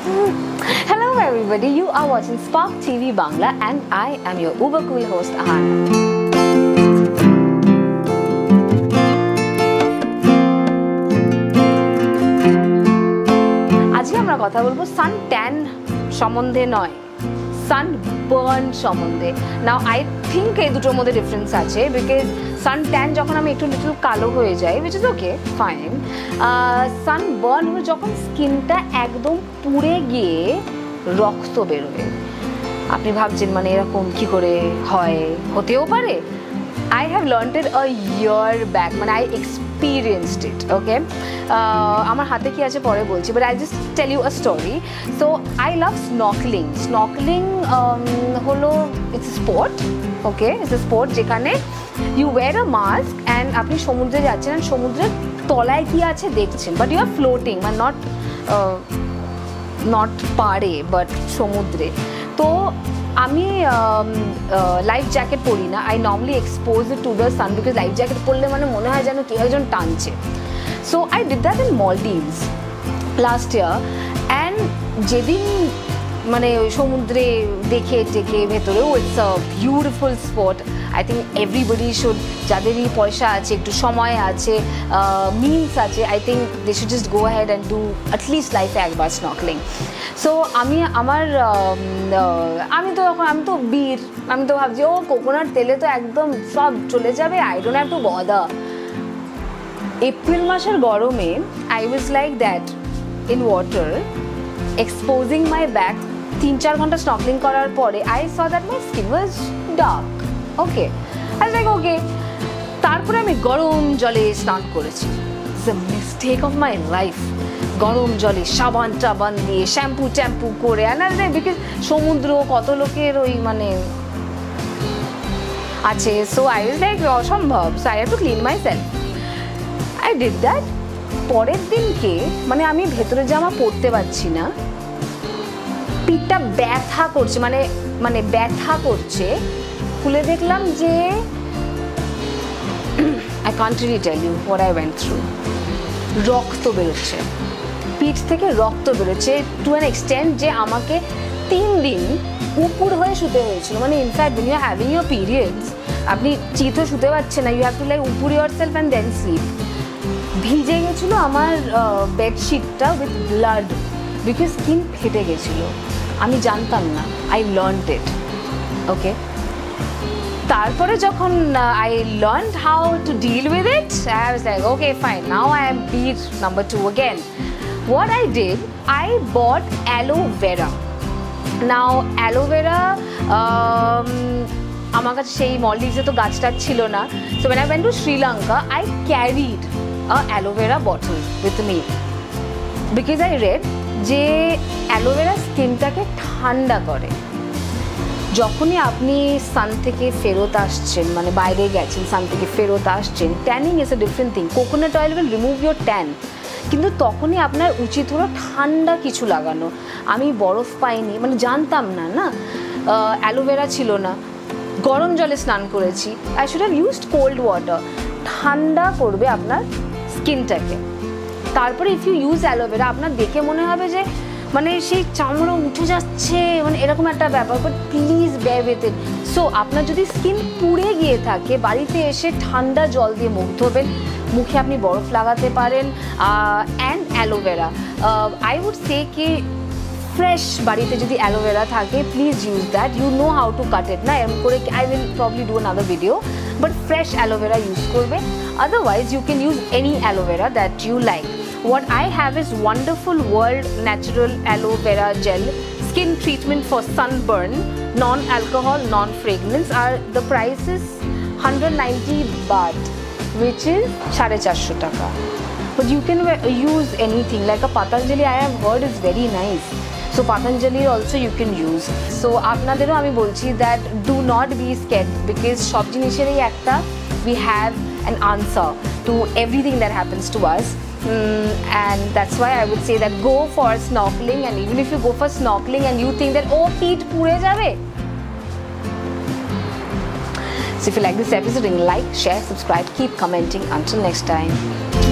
Hello everybody, you are watching Spark TV Bangla and I am your uber cool host Ahana. আজকে আমরা কথা বলবো সান tan সম্বন্ধে নয় সান বার্ন সম্বন্ধে। নাও আই থিঙ্ক এই দুটোর মধ্যে ডিফারেন্স আছে বিকজ সান ট্যান যখন আমি একটু লিটল কালো হয়ে যাই which is okay fine sunburn হলো যখন স্কিনটা একদম পুড়ে গিয়ে রক্ত বেরোবে আপনি ভাবছেন মানে এরকম কি করে হয়? হতেও পারে I have learned it a year back মানে আই এক্সপিরিয়েন্সড ইট ওকে আমার হাতে কি বলছি but I just tell you a story so I love snorkeling snorkeling হলো it's sport okay it's a sport যেখানে you wear a mask and আপনি সমুদ্রে যাচ্ছেন সমুদ্রের তলায় কি আছে দেখছেন বাট ইউ আর ফ্লোটিং মানে নট নট পাড়ে বাট সমুদ্রে। তো আমি লাইফ জ্যাকেট পরি না। I normally expose to the sun because life jacket পরলে মানে মনে হয় যেন কেউ একজন টানছে। So I did that in Maldives last year and যেদিন মানে ওই সমুদ্রে দেখে টেকে ভেতরেও it's a beautiful spot I think everybody should যাদেরই পয়সা আছে, একটু সময় আছে মিনস আছে I think they should just go ahead and do at least লাইফে একবার স্নকলিং সো আমি আমার আমি তো এখন, আমি তো বীর, আমি তো ভাবছি, ও কোকোনাট তেলে তো একদম সব চলে যাবে I don't have to bother April মাসের গরমে I was like that in water exposing my back তিন চার ঘণ্টা স্নকলিং করার পরে I saw that my skin was dark okay I like okay তারপরে আমি গরম জলে স্নান করেছি। It's the mistake of my life গরম জলে সাবান টাবান দিয়ে শ্যাম্পু ট্যাম্পু করে আর বিকজ সমুদ্র, কত লোকের ওই মানে আছে। সো আই ওয়াজ লাইক অসম্ভব। So I have to clean myself I did that পরের দিনকে মানে আমি ভেতরে জামা পরতে পারছি না। পিঠটা ব্যথা করছে মানে মানে ব্যথা করছে। খুলে দেখলাম যে I can't tell you what I went through রক্ত বেরোচ্ছে। পিঠ থেকে রক্ত বেরোচ্ছে টু অ্যান এক্সটেন্ট যে আমাকে তিন দিন উপুর হয়ে শুতে হয়েছিল। মানে in fact you having your periods আপনি চিতো শুতে পারছেন না। ইউ হ্যাভ টু লাইক উপুর yourself and then sleep ভিজে গেছিল আমার বেডশিটটা উইথ ব্লাড বিকজ স্কিন ফেটে গেছিল। আমি জানতাম না। আই লার্ন ইট ওকে তারপরে যখন I learn how to deal with it okay fine now I am bit number two again what I did I bought aloe vera now aloe vera আমার কাছে সেই মলডিভসে তো গাছটা ছিল না। So when I went to Sri Lanka I carried aloe vera bottle with me because I read যে aloe vera স্কিনটাকে ঠান্ডা করে। যখনই আপনি সান থেকে ফেরত আসছেন মানে বাইরে গেছেন, সান থেকে ফেরত আসছেন tanning is a different thing coconut oil will remove your tan কিন্তু তখনই আপনার উচিত হলো ঠান্ডা কিছু লাগানো। আমি বরফ পাইনি মানে জানতাম না না? অ্যালোভেরা ছিল না। গরম জলে স্নান করেছি। I should have used cold water ঠান্ডা করবে আপনার স্কিনটাকে। তারপরে ইফ ইউ ইউজ অ্যালোভেরা আপনার দেখে মনে হবে যে মানে সেই চামড়া উঠে যাচ্ছে মানে এরকম একটা ব্যাপার বাট প্লিজ উইথ সো আপনার যদি স্কিন পুড়ে গিয়ে থাকে, বাড়িতে এসে ঠান্ডা জল দিয়ে মুখ ধোবেন, মুখে আপনি বরফ লাগাতে পারেন and aloe vera I would say কি ফ্রেশ বাড়িতে যদি অ্যালোভেরা থাকে please use that you know how to cut it না? এরকম করে I will probably do another video but fresh aloe vera use করবে. Otherwise you can use any aloe vera that you like what I have is wonderful world natural aloe vera gel skin treatment for sunburn non-alcohol non-fragrance are the price is 190 baht which is 450 taka but you can use anything like a patanjali I have heard is very nice so patanjali also you can use so আপনাদেরও আমি বলছি that do not be scared because সব জিনিসেরই একটা we have an answer to everything that happens to us Mm, and that's why I would say that go for snorkeling and even if you go for snorkeling and you think that oh peat pure jabe so if you like this episode like share subscribe keep commenting. Until next time